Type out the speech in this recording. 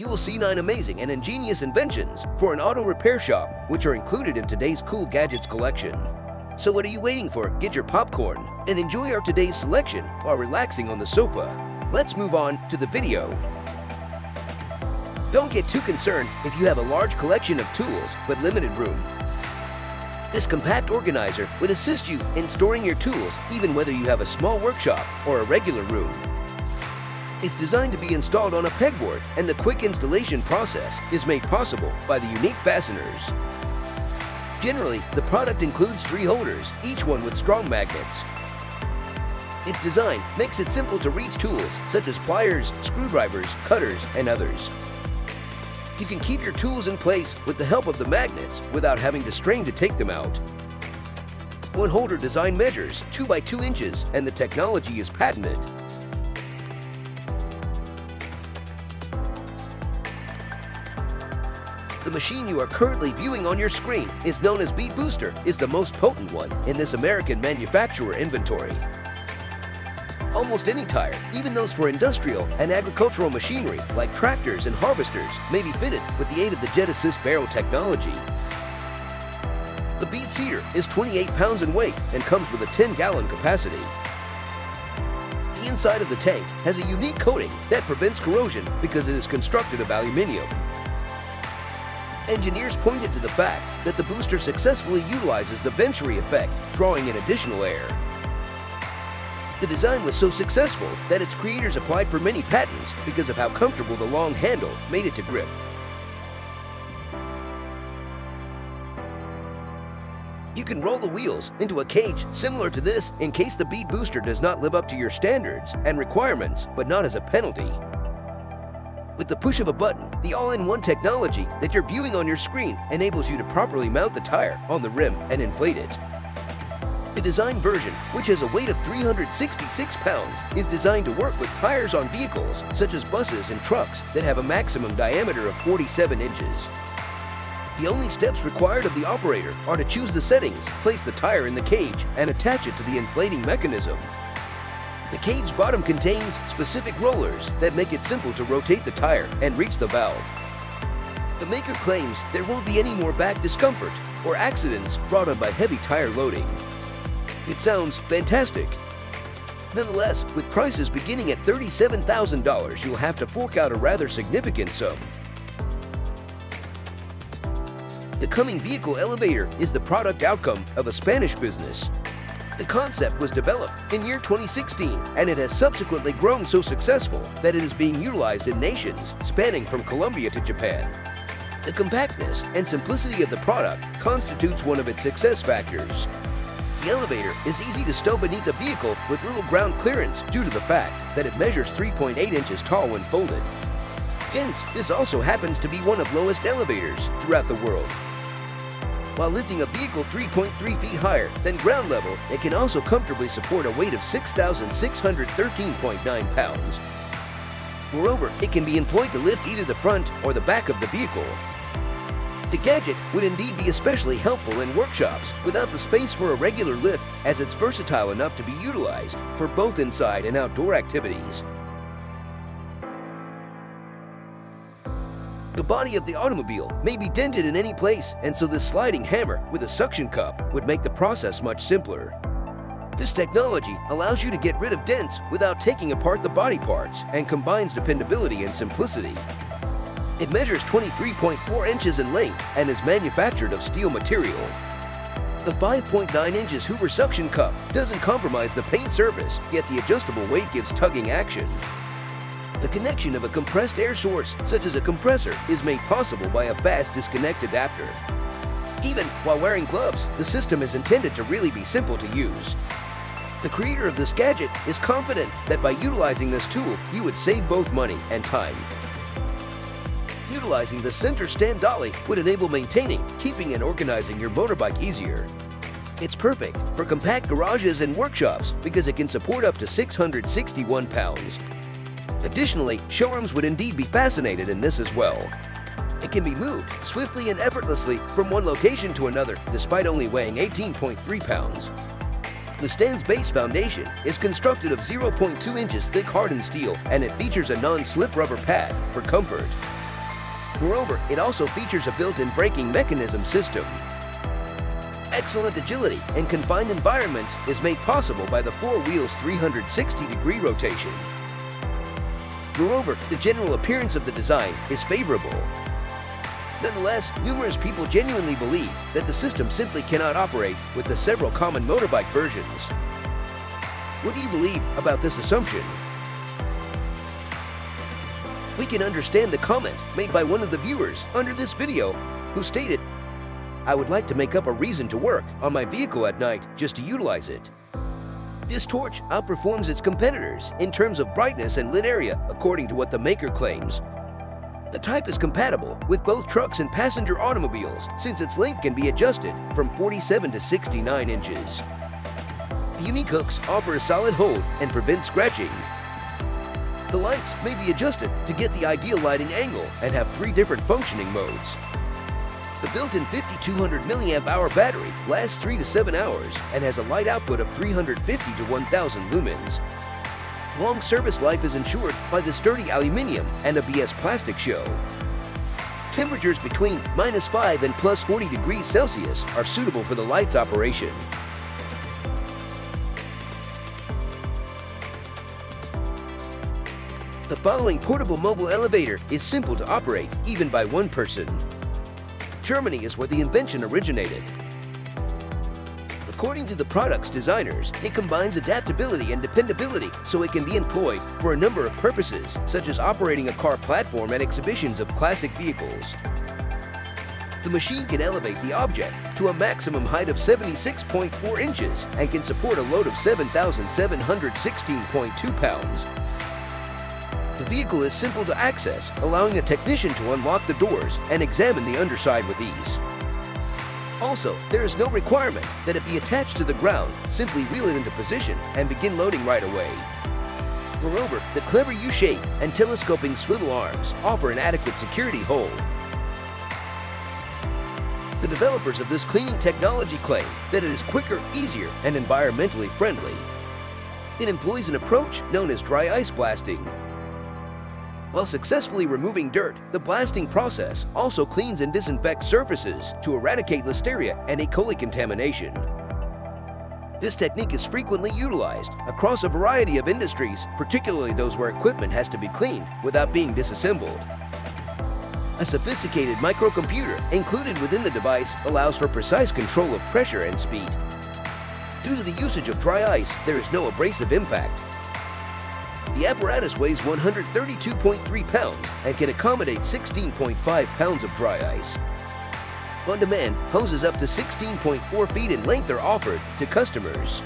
you will see nine amazing and ingenious inventions for an auto repair shop, which are included in today's Cool Gadgets collection. So what are you waiting for? Get your popcorn and enjoy our today's selection while relaxing on the sofa. Let's move on to the video. Don't get too concerned if you have a large collection of tools but limited room. This compact organizer would assist you in storing your tools even whether you have a small workshop or a regular room. It's designed to be installed on a pegboard and the quick installation process is made possible by the unique fasteners. Generally, the product includes three holders, each one with strong magnets. Its design makes it simple to reach tools such as pliers, screwdrivers, cutters, and others. You can keep your tools in place with the help of the magnets without having to strain to take them out. One holder design measures 2 by 2 inches and the technology is patented. The machine you are currently viewing on your screen is known as Bead Booster, is the most potent one in this American manufacturer inventory. Almost any tire, even those for industrial and agricultural machinery like tractors and harvesters, may be fitted with the aid of the Jet Assist barrel technology. The Bead Seater is 28 pounds in weight and comes with a 10-gallon capacity. The inside of the tank has a unique coating that prevents corrosion because it is constructed of aluminium engineers pointed to the fact that the booster successfully utilizes the Venturi effect, drawing in additional air. The design was so successful that its creators applied for many patents because of how comfortable the long handle made it to grip. You can roll the wheels into a cage similar to this in case the bead booster does not live up to your standards and requirements, but not as a penalty. With the push of a button, the all-in-one technology that you're viewing on your screen enables you to properly mount the tire on the rim and inflate it. The design version, which has a weight of 366 pounds, is designed to work with tires on vehicles such as buses and trucks that have a maximum diameter of 47 inches. The only steps required of the operator are to choose the settings, place the tire in the cage, and attach it to the inflating mechanism. The cage bottom contains specific rollers that make it simple to rotate the tire and reach the valve. The maker claims there won't be any more back discomfort or accidents brought on by heavy tire loading. It sounds fantastic. Nonetheless, with prices beginning at $37,000, you'll have to fork out a rather significant sum. The coming vehicle elevator is the product outcome of a Spanish business the concept was developed in year 2016 and it has subsequently grown so successful that it is being utilized in nations spanning from Colombia to Japan. The compactness and simplicity of the product constitutes one of its success factors. The elevator is easy to stow beneath a vehicle with little ground clearance due to the fact that it measures 3.8 inches tall when folded. Hence, this also happens to be one of lowest elevators throughout the world while lifting a vehicle 3.3 feet higher than ground level, it can also comfortably support a weight of 6,613.9 pounds. Moreover, it can be employed to lift either the front or the back of the vehicle. The gadget would indeed be especially helpful in workshops without the space for a regular lift as it's versatile enough to be utilized for both inside and outdoor activities. The body of the automobile may be dented in any place, and so this sliding hammer with a suction cup would make the process much simpler. This technology allows you to get rid of dents without taking apart the body parts and combines dependability and simplicity. It measures 23.4 inches in length and is manufactured of steel material. The 5.9 inches Hoover suction cup doesn't compromise the paint surface, yet the adjustable weight gives tugging action. The connection of a compressed air source, such as a compressor, is made possible by a fast disconnect adapter. Even while wearing gloves, the system is intended to really be simple to use. The creator of this gadget is confident that by utilizing this tool, you would save both money and time. Utilizing the center stand dolly would enable maintaining, keeping and organizing your motorbike easier. It's perfect for compact garages and workshops because it can support up to 661 pounds Additionally, showrooms would indeed be fascinated in this as well. It can be moved swiftly and effortlessly from one location to another despite only weighing 18.3 pounds. The stand's base foundation is constructed of 0.2 inches thick hardened steel and it features a non-slip rubber pad for comfort. Moreover, it also features a built-in braking mechanism system. Excellent agility in confined environments is made possible by the four wheels 360-degree rotation. Moreover, the general appearance of the design is favorable. Nonetheless, numerous people genuinely believe that the system simply cannot operate with the several common motorbike versions. What do you believe about this assumption? We can understand the comment made by one of the viewers under this video who stated, I would like to make up a reason to work on my vehicle at night just to utilize it. This torch outperforms its competitors in terms of brightness and lit area according to what the maker claims. The type is compatible with both trucks and passenger automobiles since its length can be adjusted from 47 to 69 inches. The unique hooks offer a solid hold and prevent scratching. The lights may be adjusted to get the ideal lighting angle and have three different functioning modes. The built-in 5200 mAh battery lasts 3 to 7 hours and has a light output of 350 to 1000 lumens. Long service life is ensured by the sturdy aluminium and ABS plastic show. Temperatures between minus 5 and plus 40 degrees Celsius are suitable for the light's operation. The following portable mobile elevator is simple to operate even by one person. Germany is where the invention originated. According to the product's designers, it combines adaptability and dependability so it can be employed for a number of purposes, such as operating a car platform and exhibitions of classic vehicles. The machine can elevate the object to a maximum height of 76.4 inches and can support a load of 7,716.2 pounds. The vehicle is simple to access, allowing a technician to unlock the doors and examine the underside with ease. Also, there is no requirement that it be attached to the ground. Simply wheel it into position and begin loading right away. Moreover, the clever U-shape and telescoping swivel arms offer an adequate security hold. The developers of this cleaning technology claim that it is quicker, easier, and environmentally friendly. It employs an approach known as dry ice blasting, while successfully removing dirt, the blasting process also cleans and disinfects surfaces to eradicate listeria and E. coli contamination. This technique is frequently utilized across a variety of industries, particularly those where equipment has to be cleaned without being disassembled. A sophisticated microcomputer included within the device allows for precise control of pressure and speed. Due to the usage of dry ice, there is no abrasive impact, the apparatus weighs 132.3 pounds and can accommodate 16.5 pounds of dry ice. On demand, hoses up to 16.4 feet in length are offered to customers.